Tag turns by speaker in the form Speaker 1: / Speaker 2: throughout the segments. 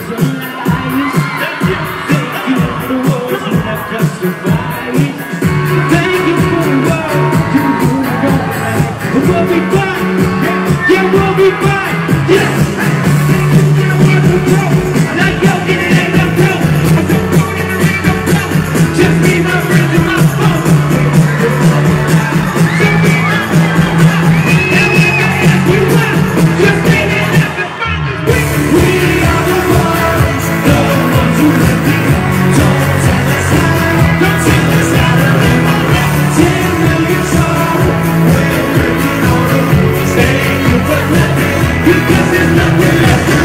Speaker 1: was alive. you. We're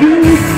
Speaker 1: you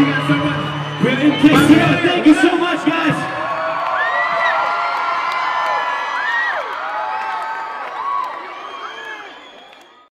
Speaker 1: you so much. We're in Kingston.